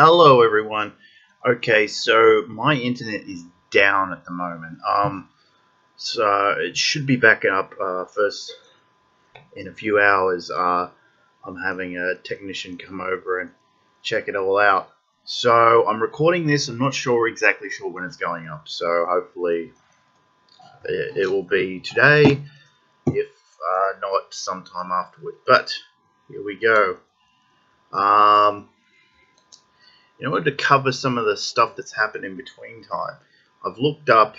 Hello everyone. Okay, so my internet is down at the moment. Um, so it should be back up uh, first in a few hours. Uh, I'm having a technician come over and check it all out. So I'm recording this. I'm not sure exactly sure when it's going up. So hopefully it, it will be today, if uh, not sometime afterward. But here we go. Um, in order to cover some of the stuff that's happened in between time, I've looked up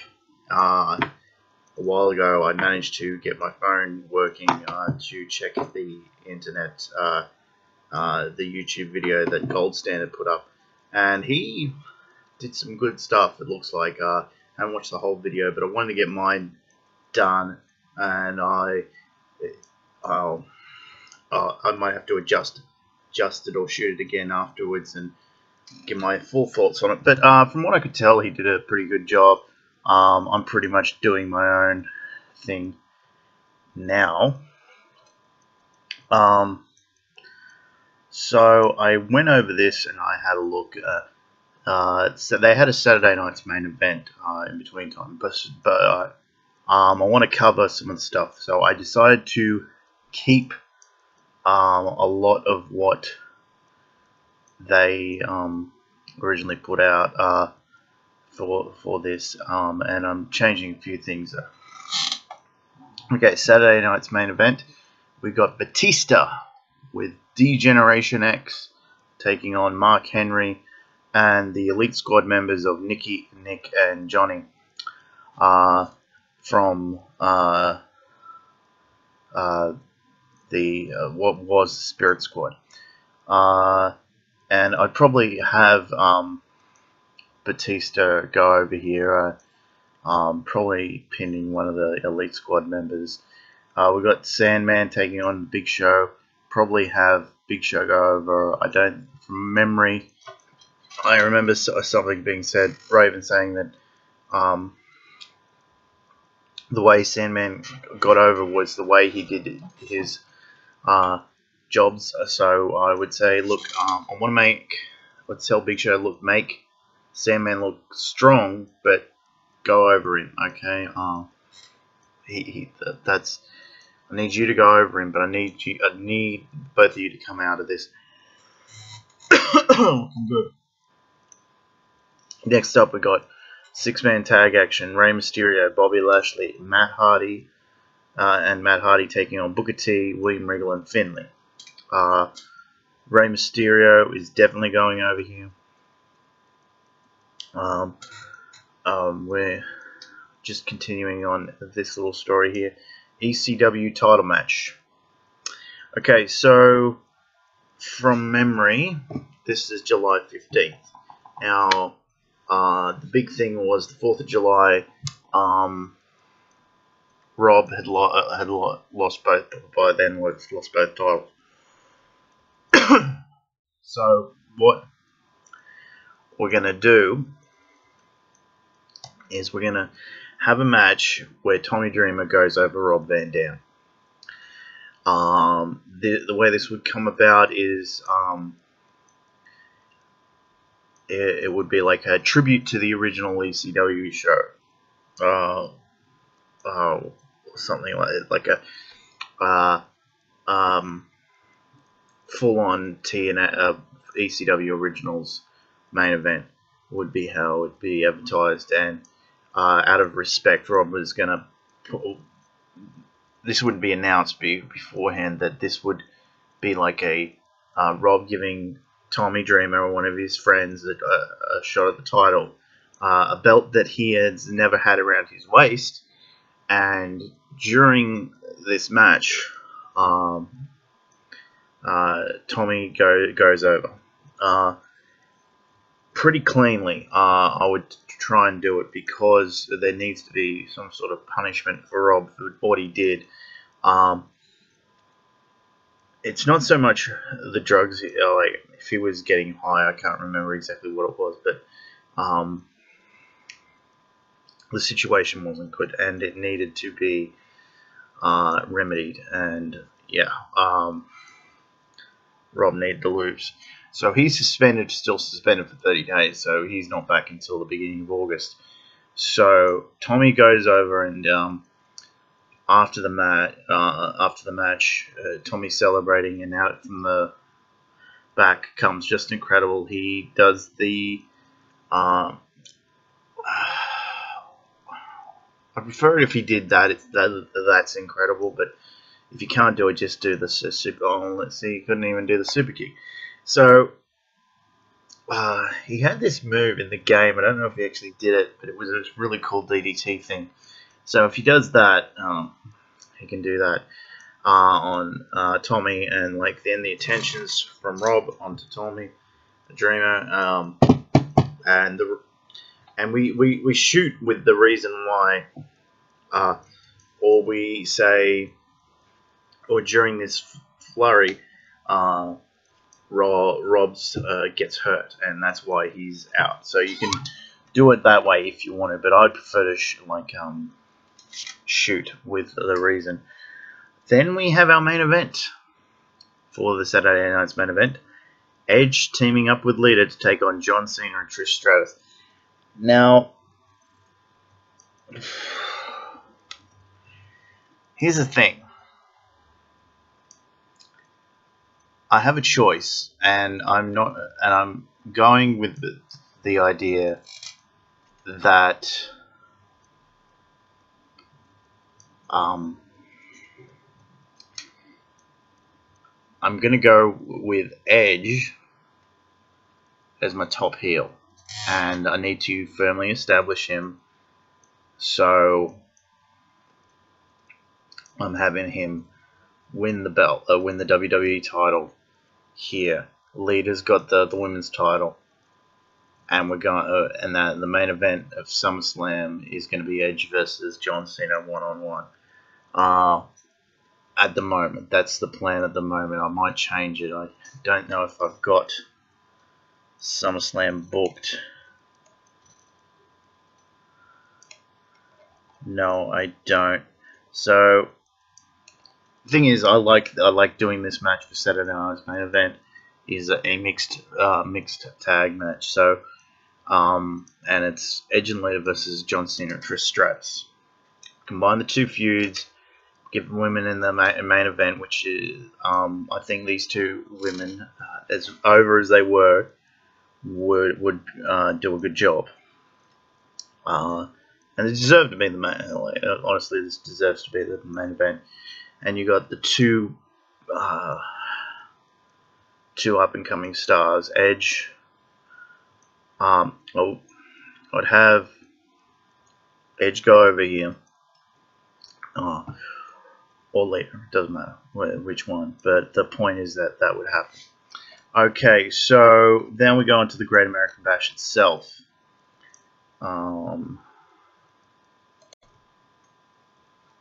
uh, a while ago. I managed to get my phone working uh, to check the internet, uh, uh the YouTube video that Gold Standard put up, and he did some good stuff. It looks like uh, I haven't watched the whole video, but I wanted to get mine done, and I, I'll, uh, I might have to adjust, adjust it or shoot it again afterwards, and give my full thoughts on it. But uh, from what I could tell, he did a pretty good job. Um, I'm pretty much doing my own thing now. Um, so I went over this and I had a look. Uh, so they had a Saturday night's main event uh, in between time, but, but uh, um, I want to cover some of the stuff. So I decided to keep um, a lot of what they um, originally put out uh, for for this, um, and I'm changing a few things. Okay, Saturday night's main event, we got Batista with D-Generation X taking on Mark Henry and the Elite Squad members of Nikki, Nick, and Johnny uh, from uh, uh, the uh, what was Spirit Squad. Uh, and I'd probably have um, Batista go over here, uh, um, probably pinning one of the Elite Squad members. Uh, we've got Sandman taking on Big Show. Probably have Big Show go over. I don't, from memory, I remember something being said, Raven saying that um, the way Sandman got over was the way he did his uh, jobs. So I would say, look, um, I want to make, let's tell Big Show, look, make Sandman look strong, but go over him, okay? Um, he, he that, that's, I need you to go over him, but I need you, I need both of you to come out of this. Next up, we got six-man tag action: Rey Mysterio, Bobby Lashley, Matt Hardy, uh, and Matt Hardy taking on Booker T, William Regal, and Finlay. Uh, Rey Mysterio is definitely going over here. Um, um, we're just continuing on this little story here. ECW title match. Okay, so from memory, this is July 15th. Now, uh, the big thing was the 4th of July. Um, Rob had, lo had lo lost both by then, lost both titles. so what we're going to do is we're going to have a match where Tommy Dreamer goes over Rob Van Dam. Um, the, the way this would come about is um, it, it, would be like a tribute to the original ECW show. Uh, uh, something like like a uh, um, full on TNA uh, ECW originals main event would be how it would be advertised, and uh, out of respect, Rob was gonna. Put, this wouldn't be announced be, beforehand that this would be like a uh, Rob giving Tommy Dreamer or one of his friends a, a shot at the title, uh, a belt that he has never had around his waist, and during this match, um, uh, Tommy go, goes over. Uh, pretty cleanly, uh, I would try and do it because there needs to be some sort of punishment for Rob for what he did. Um, it's not so much the drugs, uh, like if he was getting high, I can't remember exactly what it was, but um, the situation wasn't good and it needed to be uh, remedied. And yeah, um, Rob needed to lose. So he's suspended, still suspended for 30 days. So he's not back until the beginning of August. So Tommy goes over and um, after the mat, uh, after the match, uh, Tommy's celebrating, and out from the back comes Justin Credible. He does the. Uh, I prefer it if he did that. It's that that's incredible, but if you can't do it, just do the super. Oh, let's see, he couldn't even do the super kick. So uh, he had this move in the game. I don't know if he actually did it, but it was a really cool DDT thing. So if he does that, um, he can do that uh, on uh, Tommy, and like then the attentions from Rob onto Tommy, the Dreamer, um, and the and we, we, we shoot with the reason why, uh, or we say, or during this flurry, uh, Rob Rob's uh, gets hurt, and that's why he's out. So you can do it that way if you want to, but I prefer to like um, shoot with the reason. Then we have our main event for the Saturday Night's main event. Edge teaming up with Lita to take on John Cena and Trish Stratus. Now, here's the thing. I have a choice, and I'm not, and I'm going with the, the idea that um, I'm gonna go with Edge as my top heel, and I need to firmly establish him. So I'm having him win the belt, uh, win the WWE title here. Lita's got the the women's title, and we're going, uh, and that the main event of SummerSlam is going to be Edge versus John Cena one on one. Uh, at the moment, that's the plan at the moment. I might change it. I don't know if I've got SummerSlam booked. No, I don't. So thing is, I like I like doing this match for Saturday Night's main event is a mixed uh, mixed tag match. So, um, and it's Edge and Lita versus John Cena and Trish Stratus. Combine the two feuds, give women in the main, main event, which is um, I think these two women, uh, as over as they were, would would uh, do a good job. Uh, and they deserve to be the main. Honestly, this deserves to be the main event and you got the two uh, two up and coming stars, Edge. Um, oh, I'd have Edge go over here, uh, or later. It doesn't matter which one, but the point is that that would happen. Okay, so then we go into the Great American Bash itself. Um,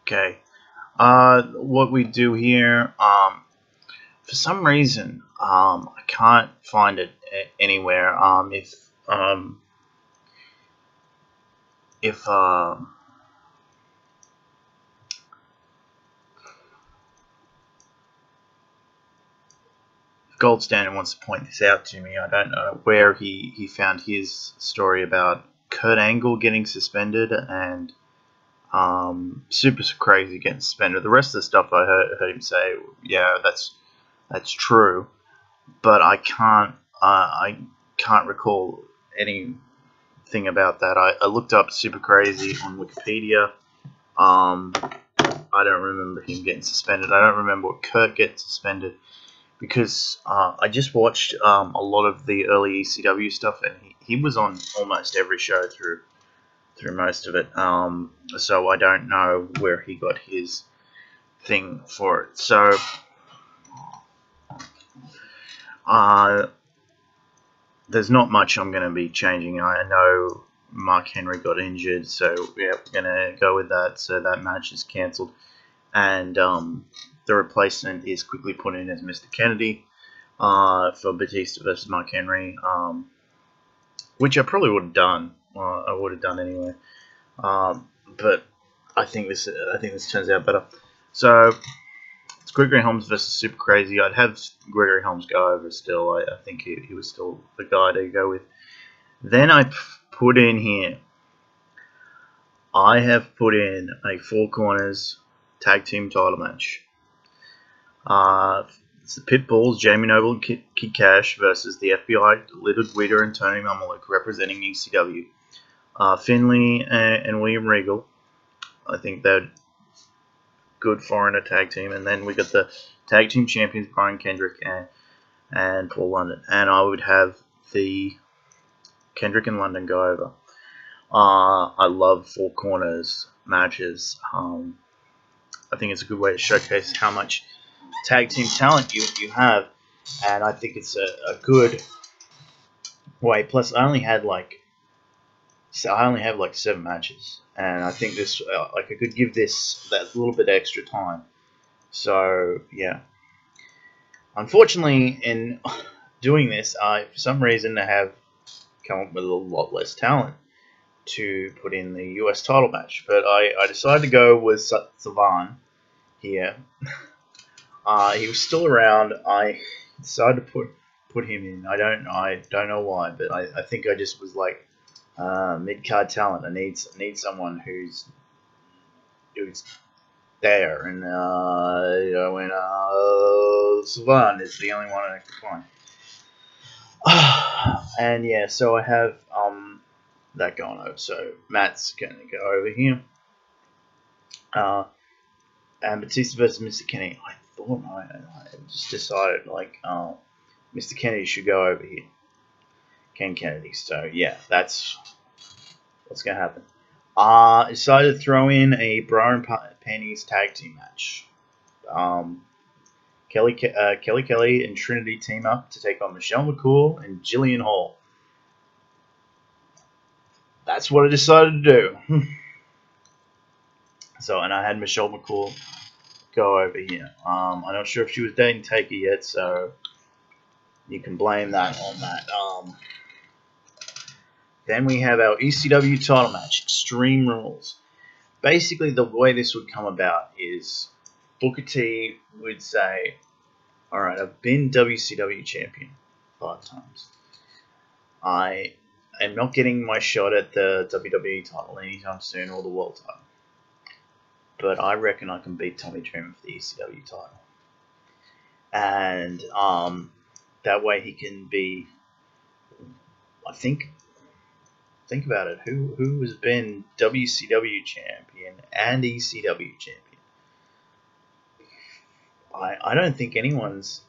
okay, uh, what we do here, um, for some reason, um, I can't find it anywhere. Um, if um, if uh, Gold Standard wants to point this out to me. I don't know where he, he found his story about Kurt Angle getting suspended and um, super crazy getting suspended. The rest of the stuff I heard, heard him say, yeah, that's that's true, but I can't uh, I can't recall anything about that. I, I looked up super crazy on Wikipedia. Um, I don't remember him getting suspended. I don't remember what Kurt gets suspended because uh, I just watched um, a lot of the early ECW stuff and he, he was on almost every show through through most of it. Um, so I don't know where he got his thing for it. So uh, there's not much I'm going to be changing. I know Mark Henry got injured, so yeah, we're going to go with that. So that match is cancelled. And um, the replacement is quickly put in as Mr. Kennedy uh, for Batista versus Mark Henry, um, which I probably would have done uh, I would have done anyway. Um, but I think this I think this turns out better. So it's Gregory Helms versus Super Crazy. I'd have Gregory Helms go over still. I, I think he, he was still the guy to go with. Then I put in here. I have put in a four corners tag team title match. Uh, it's the Pitbulls, Jamie Noble and Kid, Kash versus the FBI, Little Guido and Tony Mamaluke representing ECW. Uh, Finlay and, and, William Regal. I think they're good foreigner tag team. And then we got the tag team champions, Brian Kendrick and, and Paul London. And I would have the Kendrick and London go over. Uh, I love four corners matches. Um, I think it's a good way to showcase how much tag team talent you, you have, and I think it's a, a good way. Plus, I only had like, so I only have like seven matches, and I think this, uh, like, I could give this that little bit extra time. So yeah. Unfortunately, in doing this, I for some reason I have come up with a lot less talent to put in the US title match, but I, I decided to go with Sylvan here. Uh, he was still around. I decided to put put him in. I don't I don't know why, but I, I think I just was like uh, mid card talent. I need I need someone who's who's there, and uh, I went uh, Sylvan is the only one I could find. and yeah, so I have um that going over. So Matt's gonna go over here. Uh, and Batista versus Mr. Kenny. I thought I, I just decided like, uh, Mr. Kennedy should go over here. Ken Kennedy. So yeah, that's what's gonna happen. Uh, decided to throw in a Bra and Panties tag team match. Um, Kelly, uh, Kelly Kelly and Trinity team up to take on Michelle McCool and Jillian Hall. That's what I decided to do. so, and I had Michelle McCool go over here. Um, I'm not sure if she was dating Taker yet, so you can blame that on that. Um, then we have our ECW title match, Extreme Rules. Basically, the way this would come about is Booker T would say, Alright, I've been WCW champion five times. I am not getting my shot at the WWE title anytime soon or the world title but I reckon I can beat Tommy Dreamer for the ECW title. And um, that way he can be, I think, think about it. Who who has been WCW champion and ECW champion? I I don't think anyone's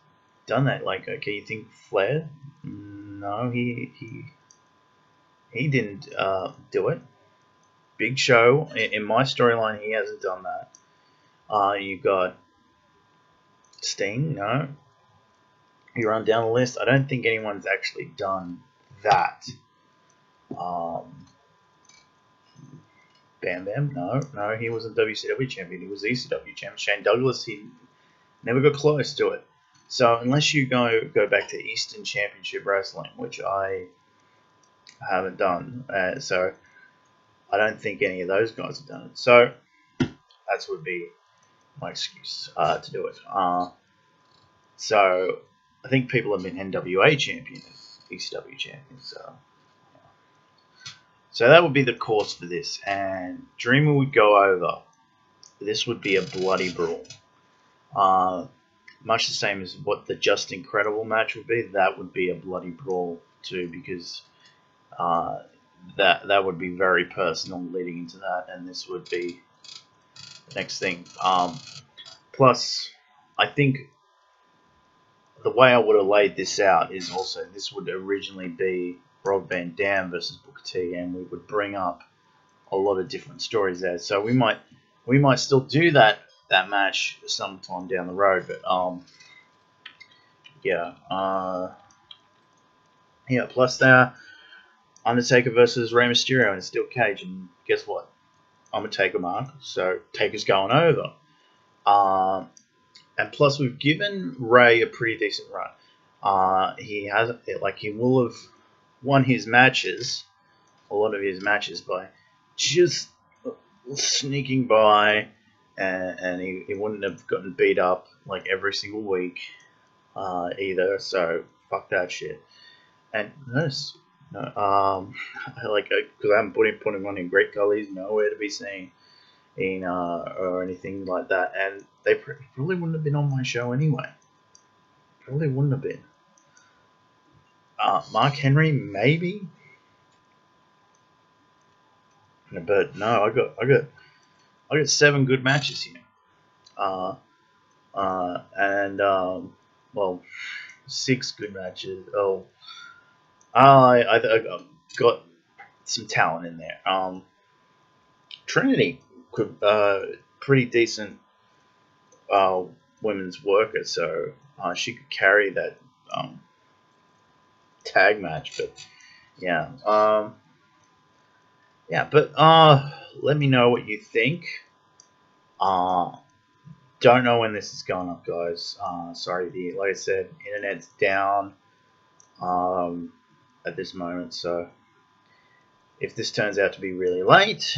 done that. Like, okay, you think Flair? No, he he he didn't uh, do it. Big Show. In my storyline, he hasn't done that. Uh, you got Sting. No. You run down the list. I don't think anyone's actually done that. Um, Bam Bam. No, no, he wasn't WCW champion. He was ECW champion. Shane Douglas. He never got close to it. So unless you go go back to Eastern Championship Wrestling, which I haven't done, uh, so I don't think any of those guys have done it. So that would be my excuse uh, to do it. Uh, so I think people have been NWA champion, ECW champion. So, so that would be the course for this. And Dreamer would go over. This would be a bloody brawl. Uh, much the same as what the Justin Credible match would be. That would be a bloody brawl too, because uh, that that would be very personal leading into that, and this would be the next thing. Um, plus, I think the way I would have laid this out is also this would originally be Rob Van Dam versus Booker T, and we would bring up a lot of different stories there. So we might we might still do that that match sometime down the road, but um, yeah, uh, yeah. Plus there Undertaker versus Rey Mysterio in a steel cage, and guess what? I'm a Taker mark, so Taker's going over. Um, and plus, we've given Rey a pretty decent run. Uh, he has it like he will have won his matches, a lot of his matches by just sneaking by, and, and he, he wouldn't have gotten beat up like every single week uh, either. So fuck that shit. And notice, no, um, like because I haven't put him put him on in Great Khali's, nowhere to be seen in uh, or anything like that. And they probably wouldn't have been on my show anyway. Probably wouldn't have been. Uh, Mark Henry, maybe. But no, I got I got I got seven good matches here. Uh, uh, and um, well, six good matches. Oh, I I, I got some talent in there. Um, Trinity could uh, pretty decent uh, women's worker, so uh, she could carry that um, tag match. But yeah, um, yeah, but uh, let me know what you think. Uh, don't know when this is going up, guys. Uh, sorry, the like I said, internet's down um, at this moment. So if this turns out to be really late,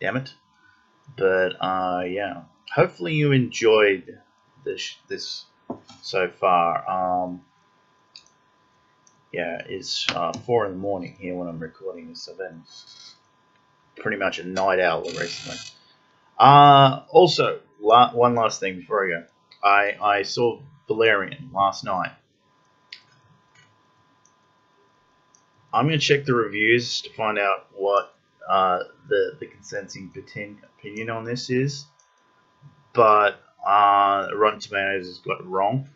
damn it. But uh, yeah, hopefully you enjoyed this this so far. Um, yeah, it's uh, four in the morning here when I'm recording this. I've been pretty much a night owl recently. Uh, also, la one last thing before I go. I, I saw Valerian last night. I'm going to check the reviews to find out what uh, the, the consenting opinion on this is. But uh, Rotten Tomatoes has got it wrong.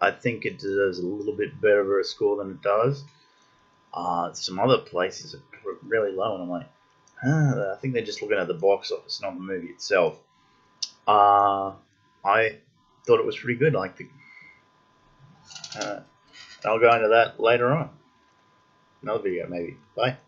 I think it deserves a little bit better of a score than it does. Uh, some other places are really low, and I'm like, I think they're just looking at the box office, not the movie itself. Uh, I thought it was pretty good. Like the, uh, I'll go into that later on. Another video, maybe. Bye.